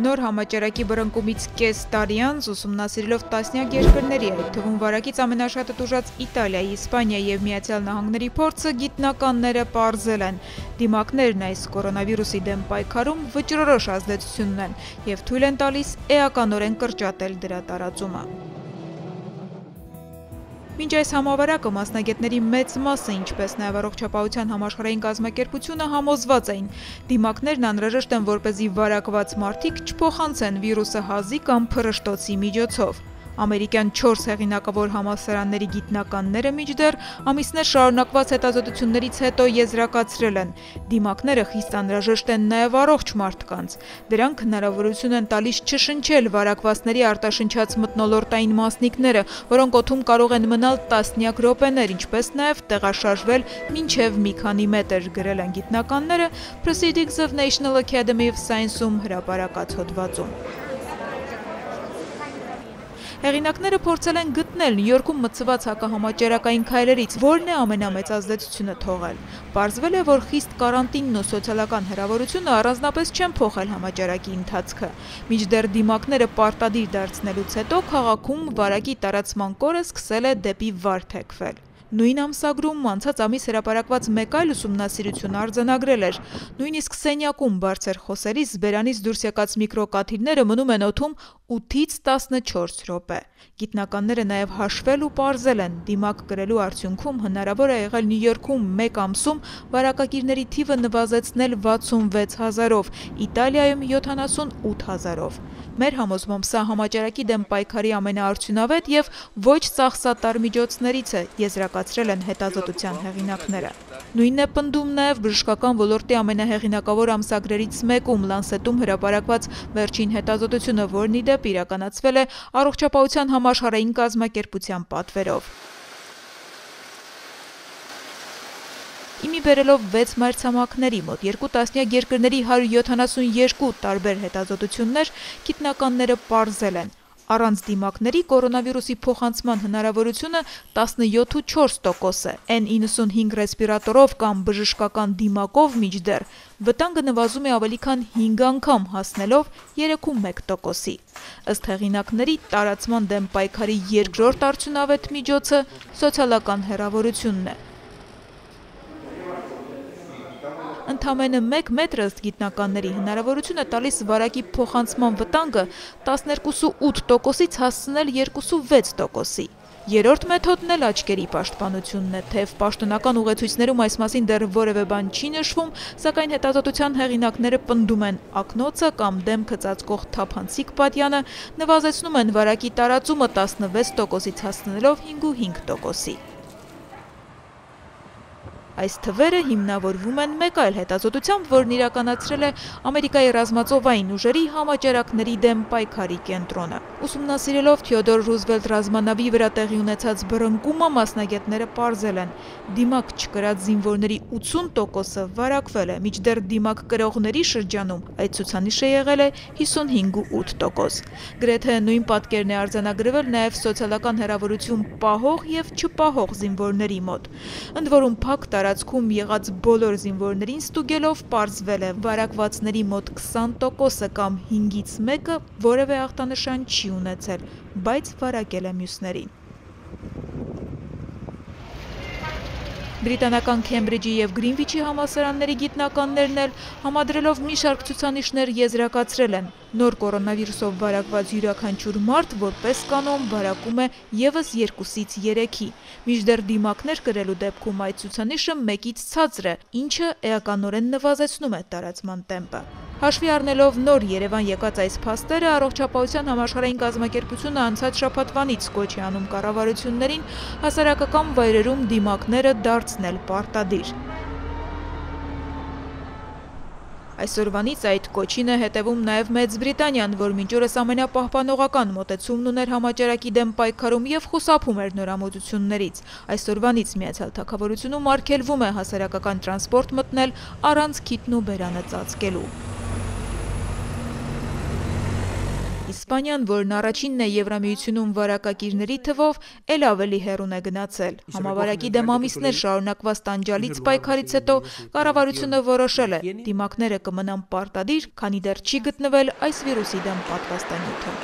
Նոր համաճարակի բռնկումից կես տարի անց ուսումնասիրելով տասնյակ երկրների, այդ թվում վարակից ամենաշատը տուժած Իտալիայի, Իսպանիայի եւ Միացյալ Նահանգների փորձը գիտնականները ողջել են։ Դիմակներն այս կորոնավիրուսի դեմ պայքարում վճռորոշ ազդեցություն ունեն եւ թույլ են տալիս էականորեն կրճատել դրա տարածումը։ Մինչ այս համավարակը մասնագետների մեծ մասը, ինչպես նաև առողջապահության համաշխարհային կազմակերպությունը համոզված էին, դիմակներն անհրաժեշտ են, որպեսզի վարակված մարդիկ չփոխանցեն վիրուսը հազի կամ փռշտոցի միջոցով։ Ամերիկյան 4 հեղինակավոր համալսարանների գիտնականները միջդեռ ամիսներ շարունակված հետազոտություններից հետո եզրակացրել են. դիմակները խիստ անհրաժեշտ են նաև առողջ մարդկանց։ Դրանք հնարավորություն են տալիս չշնչել վարակվածների արտաշնչած մթնոլորտային մասնիկները, որոնք օդում կարող են մնալ տասնյակ րոպեներ, ինչպես նաև տեղաշարժվել մինչև մի քանի մետր, գրել են գիտնականները Proceedings of National Academy of Science-ում հրապարակած հոդվածում։ Հեղինակները փորձել են գտնել Նյու Յորքում մցված հակահամաճարակային քայլերից, որն է ամենամեծ ազդեցությունը թողել։ Պարզվել է, որ խիստ կարանտինն ու սոցիալական հեռավորությունը առանձնապես չեն փոխել համաճարակի ընթացքը։ Միջդեռ դիմակները պարտադիր դարձնելուց հետո քաղաքում վարակի տարածման կորը սկսել է դեպի վար թեքվել։ Նույն ամսագրում անցած ամիս հրապարակված մեկ այլ ուսումնասիրություն արձանագրել էր։ Նույնիսկ սենյակում բարձր խոսելիս բերանից դուրս եկած միկրոկաթիլները մնում են օդում 8-ից 14 րոպե։ Գիտնականները նաև հաշվել ու ողջել են դիմակ գրելու արդյունքում հնարավոր է եղել Նյու Յորքում մեկ ամսում վարակակիրների թիվը նվազեցնել 66000-ով, Իտալիայում 78000-ով։ Մեր համոզմամբ սա համաճարակի դեմ պայքարի ամենաարդյունավետ եւ ոչ ծախսատար միջոցներից է, եզրակացրել են հետազոտության հեղինակները։ Նույնն է պնդում նաև բժշկական ոլորտի ամենահեղինակավոր ամսագրերից մեկում Lancet-ում հրապարակված վերջին հետազոտությունը, որն ի դեպ իրականացվել է առողջապահության համաշխարհային կազմակերպության պատվերով։ իմի բերելով 6 մայրցամաքների մոտ երկու տասնյակ երկրների 172 տարբեր հետազոտություններ գիտնականները պարզել են առանց դիմակների կորոնավիրուսի փոխանցման հնարավորությունը 17.4% է, N95 ռեսպիրատորով կամ բժշկական դիմակով միջդեռ վտանգը նվազում է ավելի քան 5 անգամ հասնելով 3.1%-ի։ Ըստ հեղինակների տարածման դեմ պայքարի երկրորդ արդյունավետ միջոցը սոցիալական հեռավորությունն է։ Ընդամենը 1 մետր ըստ գիտնականների հնարավորություն է տալիս վարակի փոխանցման վտանգը 12.8%-ից հասցնել 2.6%-ի։ Երորդ մեթոդն էլ աչկերի պաշտպանությունն է, թեև պաշտոնական ուղեցույցներում այս մասին դեռ որևէ բան չի նշվում, սակայն հետազոտության հեղինակները պնդում են ակնոցը կամ դեմքը ծածկող թափանցիկ պատյանը նվազեցնում են վարակի տարածումը 16%-ից հասնելով 5.5%-ի։ Այս թվերը հիմնավորվում են մեկ այլ հետազոտությամբ, որն իրականացրել է Ամերիկայի ռազմածովային ուժերի համաճարակների դեմ պայքարի կենտրոնը։ Ուսումնասիրելով Թեոդոր Ռուզվելտ ռազմանավի վրա տեղի ունեցած բռնկումը մասնագետները ողջել են։ Դիմակ չկրած զինվորների 80%-ը վարակվել է, միջդեռ դիմակ կրողների շրջանում այդ ցուցանիշը եղել է 55.8%։ Գրեթե նույն պատկերն է արձանագրվել նաև սոցիալական հեռավորություն պահող եւ չպահող զինվորների մոտ։ Ընդ որում փակ տարա տարածքում եղած բոլոր զինվորներին ստուգելով պարզվել է վարակվածների մոտ 20%-ը կամ 5-ից մեկը որևէ ախտանշան չի ունեցել, բայց վարակել է մյուսներին։ Բրիտանական Քեմբրիջի եւ Գրինվիչի համալսարանների գիտնականներն էլ համադրելով մի շարք ցուցանիշներ եզրակացրել են, Նոր կորոնավիրուսով վարակված յուրաքանչյուր մարդ որպես կանոն վարակում է եւս 2-ից 3-ի։ Միջդեռ դիմակներ կրելու դեպքում այդ ցուցանիշը 1-ից ցածր է, ինչը էականորեն նվազեցնում է տարածման տեմպը։ Հաշվի առնելով նոր Երևան եկած այս փաստերը, առողջապահության համաշխարհային կազմակերպությունը անցած շաբաթվանից կոչ է անում կառավարություններին հասարակական վայրերում դիմակները դարձնել պարտադիր։ Այսօրվանից այդ կոչին է հետևում նաև Մեծ Բրիտանիան, որ մինչ օրս ամենապահպանողական մոտեցումն ուներ համաճարակի դեմ պայքարում եւ խուսափում էր նորամուծություններից։ Այսօրվանից Միացյալ Թագավորությունում արգելվում է հասարակական տրանսպորտ մտնել առանց քիթն ու բերանը ծածկելու։ Իսպանիան, որն առաջինն է Եվրամիությունում վարակակիրների թվով, էլ ավելի հեռուն է գնացել։ Համավարակի դեմ ամիսներ շարունակված տանջալից պայքարից հետո կառավարությունը որոշել է՝ դիմակները կմնան պարտադիր, քանի դեռ չի գտնվել այս վիրուսի դեմ պատվաստանյութը։